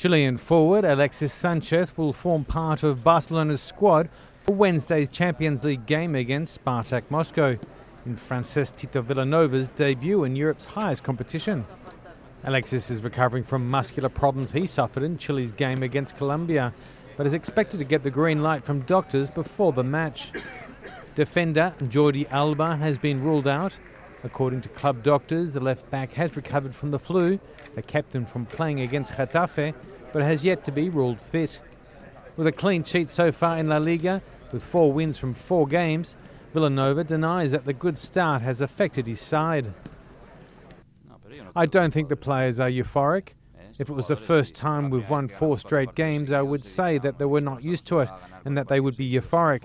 Chilean forward Alexis Sanchez will form part of Barcelona's squad for Wednesday's Champions League game against Spartak Moscow in Francesc Tito Vilanova's debut in Europe's highest competition. Alexis is recovering from muscular problems he suffered in Chile's game against Colombia, but is expected to get the green light from doctors before the match. Defender Jordi Alba has been ruled out. According to club doctors, the left back has recovered from the flu, a captain from playing against Getafe, but has yet to be ruled fit. With a clean sheet so far in La Liga, with four wins from four games, Vilanova denies that the good start has affected his side. I don't think the players are euphoric. If it was the first time we've won four straight games, I would say that they were not used to it and that they would be euphoric.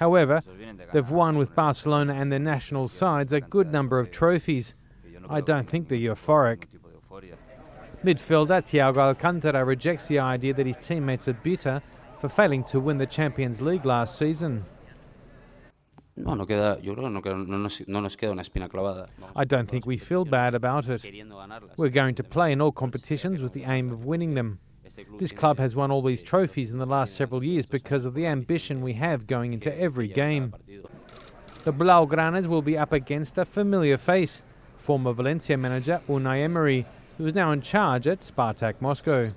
However, they've won with Barcelona and their national sides a good number of trophies. I don't think they're euphoric. Midfielder Thiago Alcantara rejects the idea that his teammates are bitter for failing to win the Champions League last season. No, no queda, yo creo que no, no, nos, no nos queda una espina clavada. I don't think we feel bad about it. We're going to play in all competitions with the aim of winning them. This club has won all these trophies in the last several years because of the ambition we have going into every game. The Blaugranas will be up against a familiar face, former Valencia manager Unai Emery, who is now in charge at Spartak Moscow.